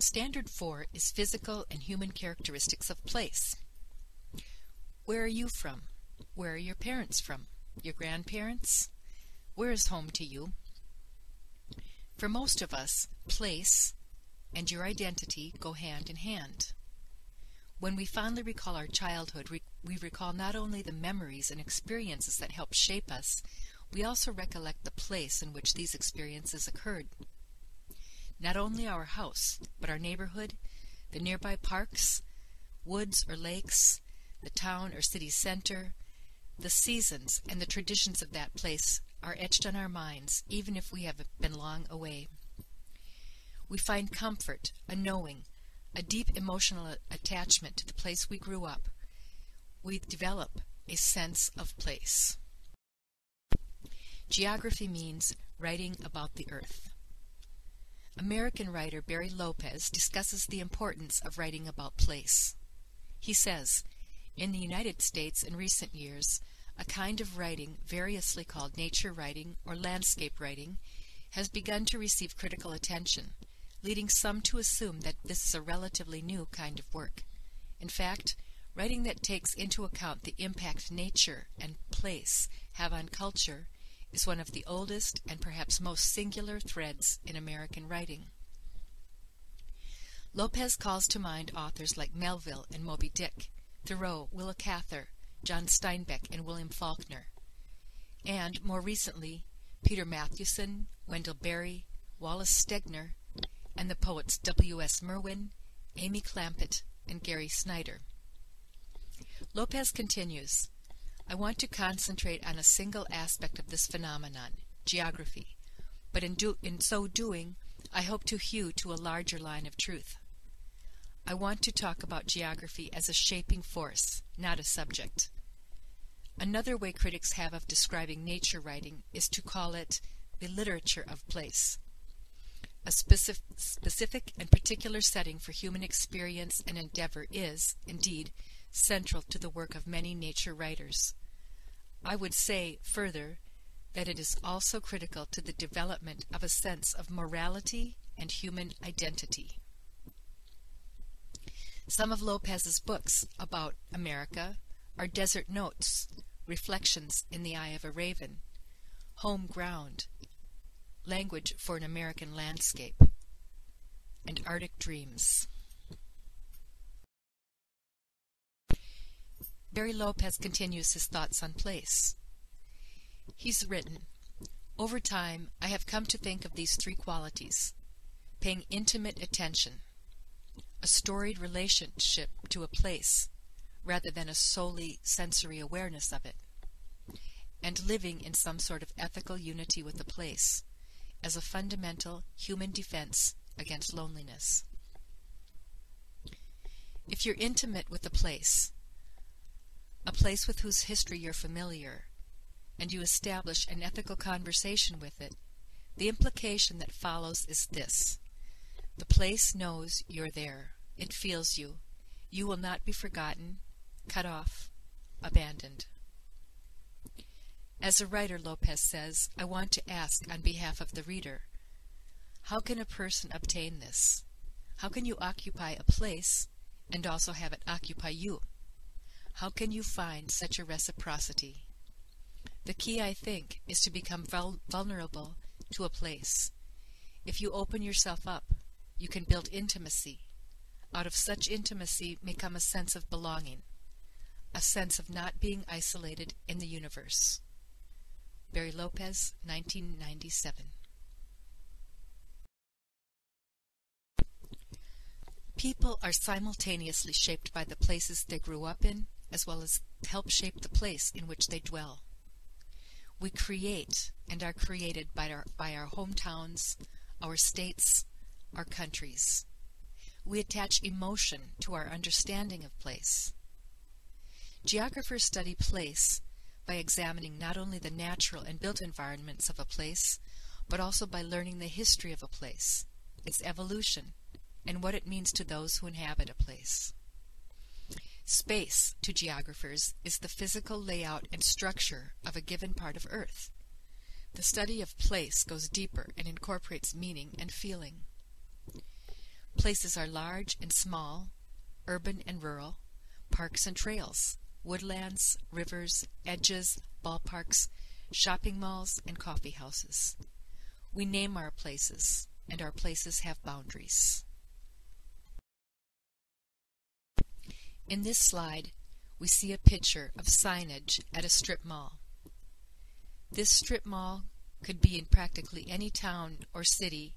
Standard 4 is physical and human characteristics of place. Where are you from? Where are your parents from? Your grandparents? Where is home to you? For most of us, place and your identity go hand in hand. When we fondly recall our childhood, we recall not only the memories and experiences that helped shape us, we also recollect the place in which these experiences occurred. Not only our house, but our neighborhood, the nearby parks, woods or lakes, the town or city center, the seasons and the traditions of that place are etched on our minds, even if we have been long away. We find comfort, a knowing, a deep emotional attachment to the place we grew up. We develop a sense of place. Geography means writing about the earth. American writer Barry Lopez discusses the importance of writing about place. He says, in the United States in recent years, a kind of writing variously called nature writing or landscape writing has begun to receive critical attention, leading some to assume that this is a relatively new kind of work. In fact, writing that takes into account the impact nature and place have on culture is one of the oldest and perhaps most singular threads in American writing. Lopez calls to mind authors like Melville and Moby Dick, Thoreau, Willa Cather, John Steinbeck, and William Faulkner, and, more recently, Peter Matthiessen, Wendell Berry, Wallace Stegner, and the poets W. S. Merwin, Amy Clampitt, and Gary Snyder. Lopez continues, I want to concentrate on a single aspect of this phenomenon, geography, but in, do, in so doing, I hope to hew to a larger line of truth. I want to talk about geography as a shaping force, not a subject. Another way critics have of describing nature writing is to call it the literature of place. A specific, specific and particular setting for human experience and endeavor is, indeed, central to the work of many nature writers. I would say, further, that it is also critical to the development of a sense of morality and human identity. Some of Lopez's books about America are Desert Notes, Reflections in the Eye of a Raven, Home Ground, Language for an American Landscape, and Arctic Dreams. Barry Lopez continues his thoughts on place. He's written, Over time, I have come to think of these three qualities paying intimate attention, a storied relationship to a place rather than a solely sensory awareness of it, and living in some sort of ethical unity with the place as a fundamental human defense against loneliness. If you're intimate with a place, place with whose history you're familiar, and you establish an ethical conversation with it, the implication that follows is this. The place knows you're there. It feels you. You will not be forgotten, cut off, abandoned. As a writer, Lopez says, I want to ask on behalf of the reader, how can a person obtain this? How can you occupy a place and also have it occupy you? How can you find such a reciprocity? The key, I think, is to become vul vulnerable to a place. If you open yourself up, you can build intimacy. Out of such intimacy may come a sense of belonging, a sense of not being isolated in the universe. Barry Lopez, 1997. People are simultaneously shaped by the places they grew up in as well as help shape the place in which they dwell. We create and are created by our, by our hometowns, our states, our countries. We attach emotion to our understanding of place. Geographers study place by examining not only the natural and built environments of a place, but also by learning the history of a place, its evolution, and what it means to those who inhabit a place. Space, to geographers, is the physical layout and structure of a given part of Earth. The study of place goes deeper and incorporates meaning and feeling. Places are large and small, urban and rural, parks and trails, woodlands, rivers, edges, ballparks, shopping malls, and coffee houses. We name our places, and our places have boundaries. In this slide, we see a picture of signage at a strip mall. This strip mall could be in practically any town or city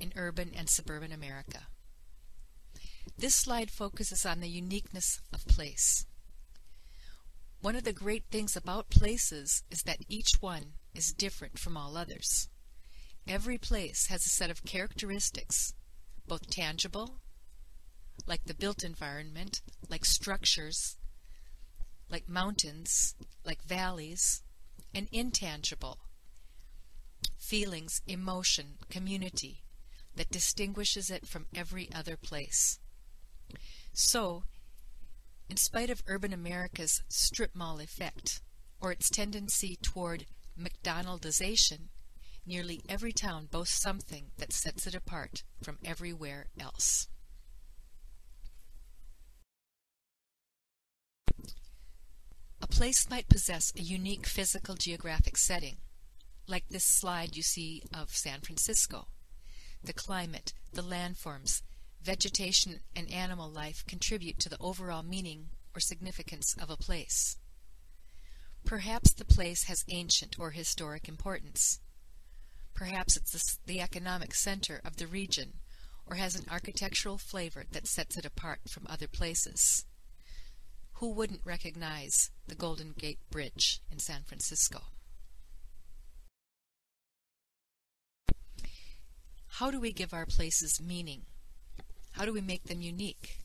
in urban and suburban America. This slide focuses on the uniqueness of place. One of the great things about places is that each one is different from all others. Every place has a set of characteristics, both tangible, like the built environment, like structures, like mountains, like valleys, and intangible, feelings, emotion, community, that distinguishes it from every other place. So, in spite of urban America's strip mall effect, or its tendency toward McDonaldization, nearly every town boasts something that sets it apart from everywhere else. Place might possess a unique physical geographic setting, like this slide you see of San Francisco. The climate, the landforms, vegetation, and animal life contribute to the overall meaning or significance of a place. Perhaps the place has ancient or historic importance. Perhaps it's the, economic center of the region or has an architectural flavor that sets it apart from other places. Who wouldn't recognize the Golden Gate Bridge in San Francisco? How do we give our places meaning? How do we make them unique?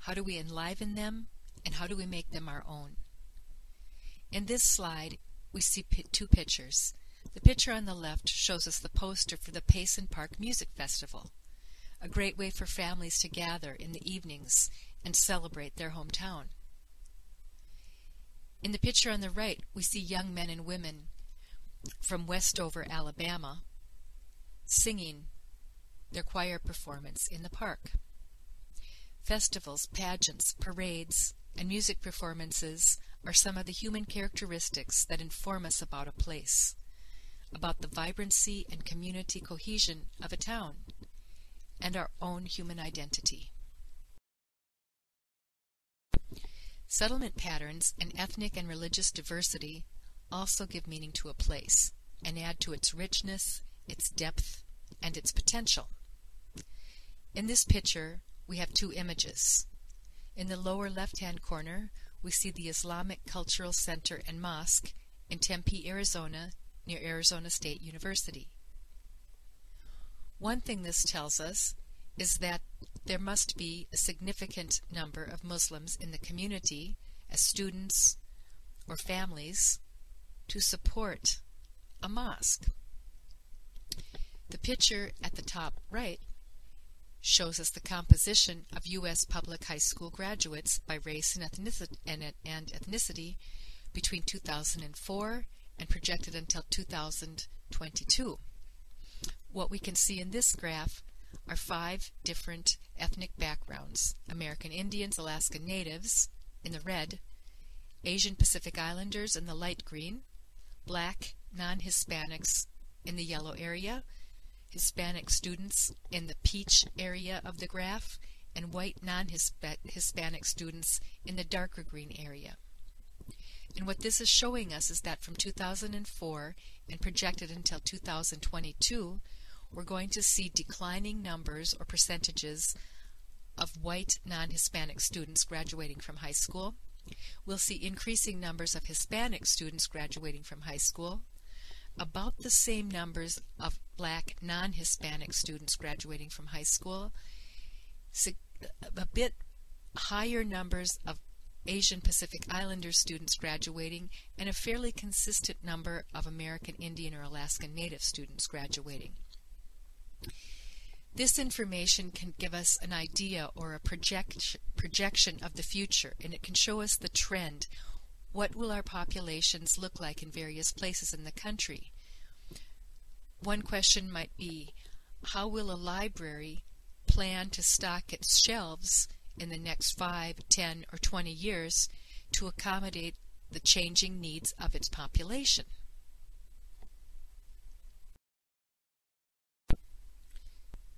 How do we enliven them? And how do we make them our own? In this slide, we see two pictures. The picture on the left shows us the poster for the Payson Park Music Festival, a great way for families to gather in the evenings and celebrate their hometown. In the picture on the right, we see young men and women from Westover, Alabama, singing their choir performance in the park. Festivals, pageants, parades, and music performances are some of the human characteristics that inform us about a place, about the vibrancy and community cohesion of a town, and our own human identity. Settlement patterns and ethnic and religious diversity also give meaning to a place and add to its richness, its depth, and its potential. In this picture, we have two images. In the lower left-hand corner, we see the Islamic Cultural Center and Mosque in Tempe, Arizona, near Arizona State University. One thing this tells us is that there must be a significant number of Muslims in the community as students or families to support a mosque. The picture at the top right shows us the composition of U.S. public high school graduates by race and ethnicity, between 2004 and projected until 2022. What we can see in this graph are five different ethnic backgrounds American Indians, Alaska Natives in the red, Asian Pacific Islanders in the light green, black non Hispanics in the yellow area, Hispanic students in the peach area of the graph, and white non-Hispanic students in the darker green area. And what this is showing us is that from 2004 and projected until 2022, we're going to see declining numbers or percentages of white non-Hispanic students graduating from high school. We'll see increasing numbers of Hispanic students graduating from high school, about the same numbers of black non-Hispanic students graduating from high school, a bit higher numbers of Asian Pacific Islander students graduating, and a fairly consistent number of American Indian or Alaskan Native students graduating. This information can give us an idea or a project, projection of the future, and it can show us the trend what will our populations look like in various places in the country? One question might be, how will a library plan to stock its shelves in the next 5, 10, or 20 years to accommodate the changing needs of its population.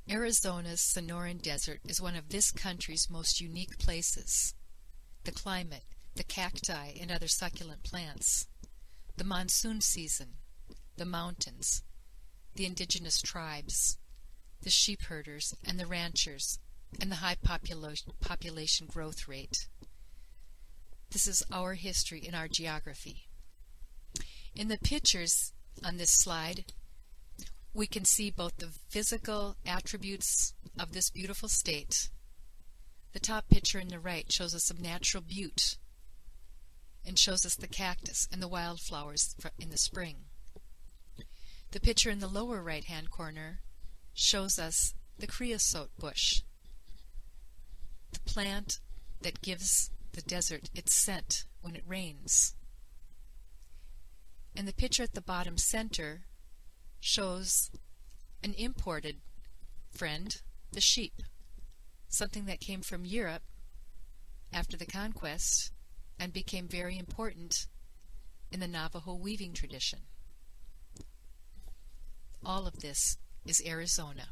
Arizona's Sonoran Desert is one of this country's most unique places. The climate, the cacti and other succulent plants, the monsoon season, the mountains, the indigenous tribes, the sheep herders and the ranchers, and the high population, population growth rate. This is our history and our geography. In the pictures on this slide, we can see both the physical attributes of this beautiful state. The top picture in the right shows us some natural butte and shows us the cactus and the wildflowers in the spring. The picture in the lower right-hand corner shows us the creosote bush, the plant that gives the desert its scent when it rains. And the picture at the bottom center shows an imported friend, the sheep, something that came from Europe after the conquest and became very important in the Navajo weaving tradition. All of this is Arizona.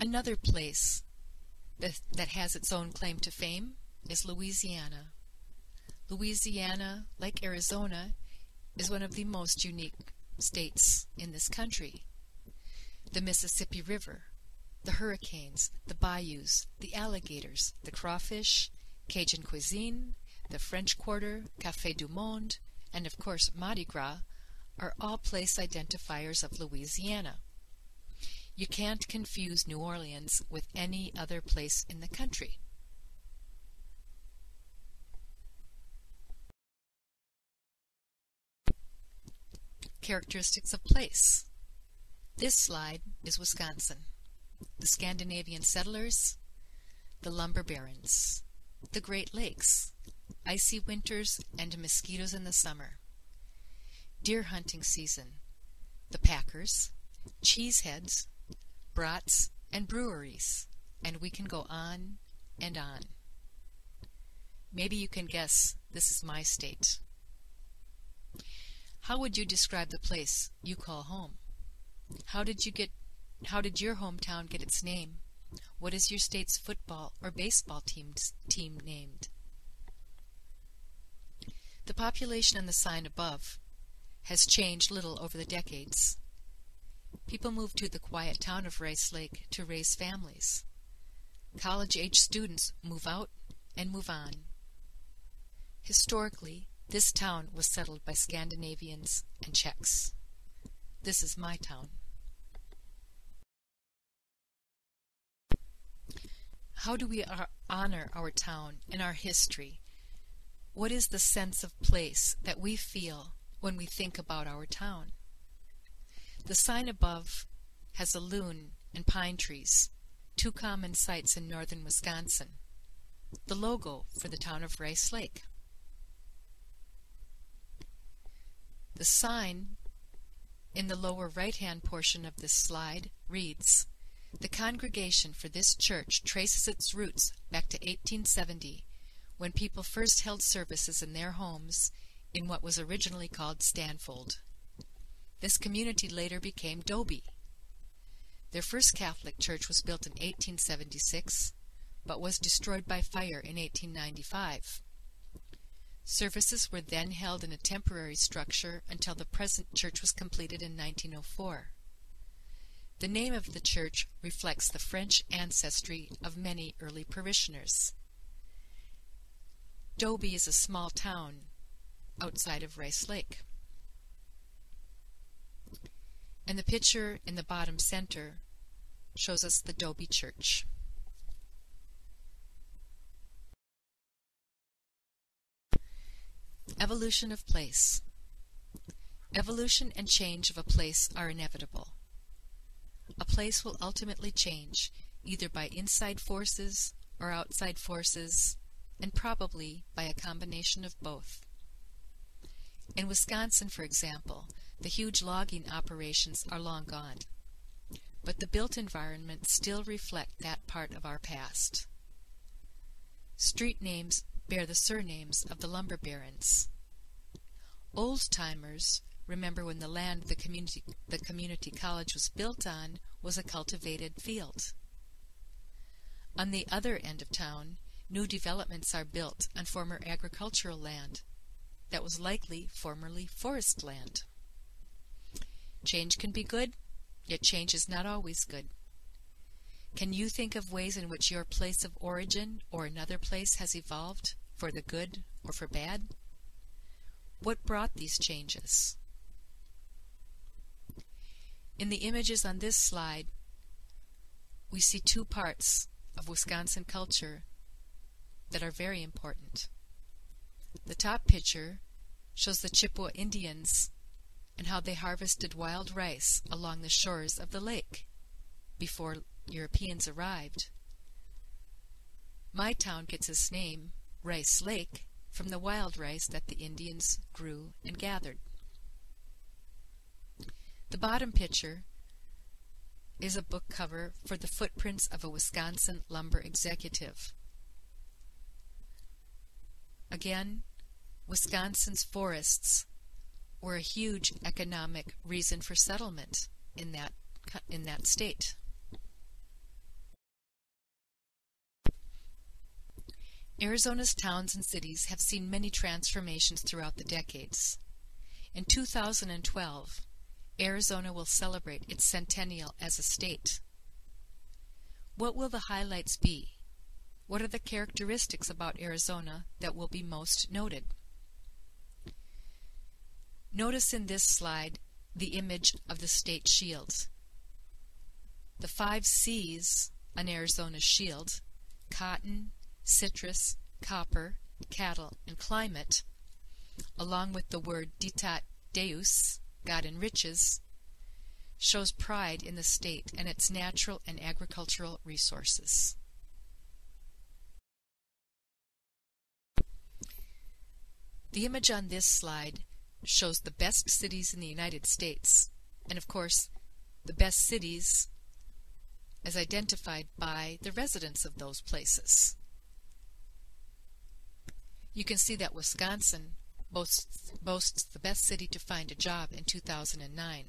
Another place that, that has its own claim to fame is Louisiana. Louisiana, like Arizona, is one of the most unique states in this country. The Mississippi River, the hurricanes, the bayous, the alligators, the crawfish, Cajun cuisine, the French Quarter, Café du Monde, and of course Mardi Gras are all place identifiers of Louisiana. You can't confuse New Orleans with any other place in the country. Characteristics of place. This slide is Wisconsin. The Scandinavian settlers, the lumber barons, the Great Lakes, icy winters and mosquitoes in the summer, deer hunting season, the packers, cheeseheads, brats, and breweries, and we can go on and on. Maybe you can guess this is my state. How would you describe the place you call home? How did you get how did your hometown get its name? What is your state's football or baseball team team named? The population on the sign above has changed little over the decades. People moved to the quiet town of Rice Lake to raise families. College-age students move out and move on. Historically, this town was settled by Scandinavians and Czechs. This is my town. How do we honor our town and our history? What is the sense of place that we feel when we think about our town? The sign above has a loon and pine trees, two common sights in northern Wisconsin. The logo for the town of Rice Lake. The sign in the lower right-hand portion of this slide reads, The congregation for this church traces its roots back to 1870, when people first held services in their homes in what was originally called Stanfold. This community later became Dobie. Their first Catholic church was built in 1876, but was destroyed by fire in 1895. Services were then held in a temporary structure until the present church was completed in 1904. The name of the church reflects the French ancestry of many early parishioners. Dobie is a small town outside of Rice Lake. And the picture in the bottom center shows us the Dobie Church. Evolution of place. Evolution and change of a place are inevitable. A place will ultimately change, either by inside forces or outside forces, and probably by a combination of both. In Wisconsin, for example, the huge logging operations are long gone. but the built environment still reflect that part of our past. Street names bear the surnames of the lumber barons. Old-timers remember when the land the community, the community college was built on was a cultivated field. On the other end of town, new developments are built on former agricultural land that was likely formerly forest land. Change can be good, yet change is not always good. Can you think of ways in which your place of origin or another place has evolved, for the good or for bad? What brought these changes? In the images on this slide, we see two parts of Wisconsin culture that are very important. The top picture shows the Chippewa Indians and how they harvested wild rice along the shores of the lake before Europeans arrived. My town gets its name, Rice Lake, from the wild rice that the Indians grew and gathered. The bottom picture is a book cover for the footprints of a Wisconsin lumber executive. Again, Wisconsin's forests were a huge economic reason for settlement in that in that state. Arizona's towns and cities have seen many transformations throughout the decades. In 2012, Arizona will celebrate its centennial as a state. What will the highlights be? What are the characteristics about Arizona that will be most noted? Notice in this slide the image of the state shield. The five C's on Arizona's shield cotton, citrus, copper, cattle, and climate, along with the word ditat deus, God enriches, shows pride in the state and its natural and agricultural resources. The image on this slide shows the best cities in the United States, and of course, the best cities as identified by the residents of those places. You can see that Wisconsin boasts, boasts the best city to find a job in 2009.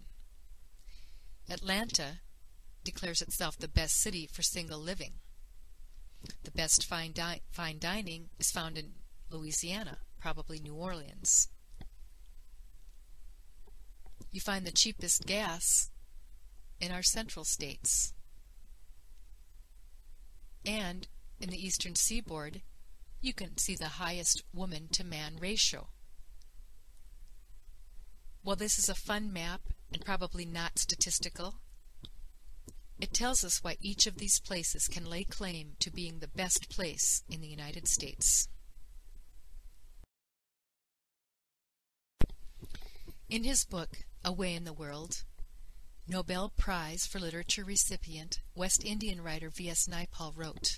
Atlanta declares itself the best city for single living. The best fine, di fine dining is found in Louisiana, probably New Orleans. You find the cheapest gas in our central states. And in the eastern seaboard, you can see the highest woman to man ratio. While this is a fun map and probably not statistical, it tells us why each of these places can lay claim to being the best place in the United States. In his book, A Way in the World, Nobel Prize for Literature recipient, West Indian writer V.S. Naipaul wrote,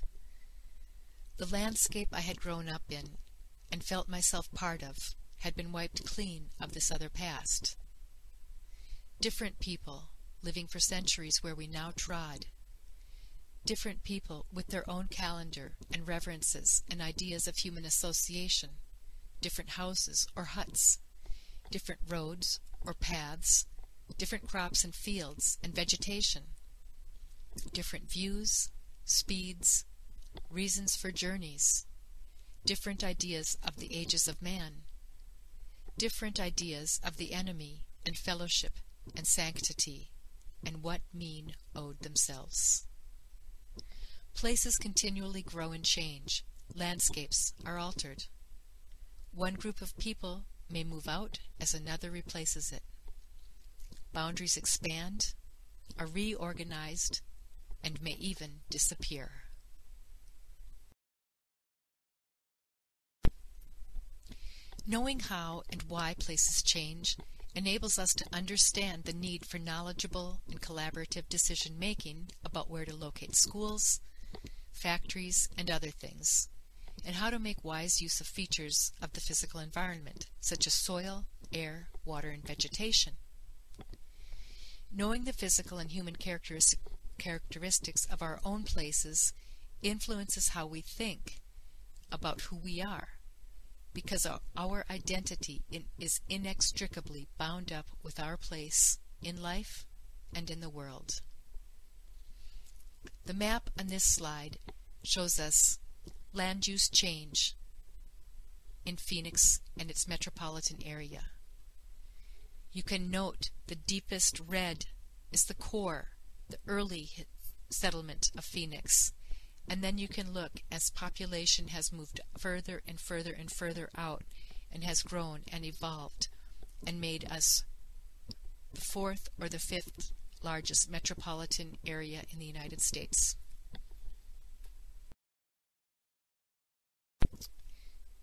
The landscape I had grown up in and felt myself part of had been wiped clean of this other past. Different people living for centuries where we now trod. Different people with their own calendar and reverences and ideas of human association. Different houses or huts. Different roads or paths, different crops and fields and vegetation, different views, speeds, reasons for journeys, different ideas of the ages of man, different ideas of the enemy and fellowship and sanctity, and what mean owed themselves. Places continually grow and change. Landscapes are altered. One group of people may move out as another replaces it. Boundaries expand, are reorganized, and may even disappear. Knowing how and why places change enables us to understand the need for knowledgeable and collaborative decision making about where to locate schools, factories, and other things and how to make wise use of features of the physical environment, such as soil, air, water, and vegetation. Knowing the physical and human characteristics of our own places influences how we think about who we are, because our identity is inextricably bound up with our place in life and in the world. The map on this slide shows us land use change in Phoenix and its metropolitan area. You can note the deepest red is the core, the early settlement of Phoenix. And then you can look as population has moved further and further and further out and has grown and evolved and made us the fourth or the fifth largest metropolitan area in the United States.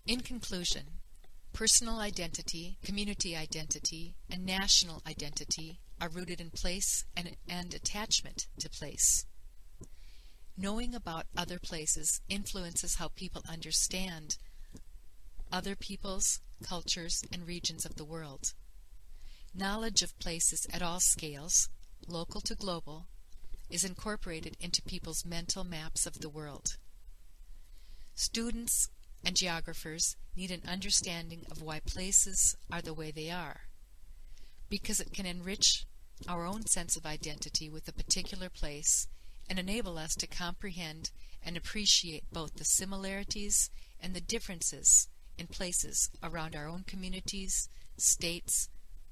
In conclusion, personal identity, community identity, and national identity are rooted in place and, and attachment to place. Knowing about other places influences how people understand other peoples, cultures, and regions of the world. Knowledge of places at all scales, local to global, is incorporated into people's mental maps of the world. Students and geographers need an understanding of why places are the way they are, because it can enrich our own sense of identity with a particular place and enable us to comprehend and appreciate both the similarities and the differences in places around our own communities, states,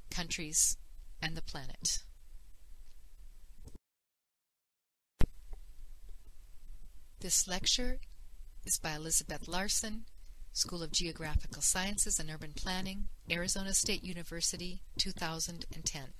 countries, and the planet. This lecture is by Elizabeth Larson, School of Geographical Sciences and Urban Planning, Arizona State University, 2010.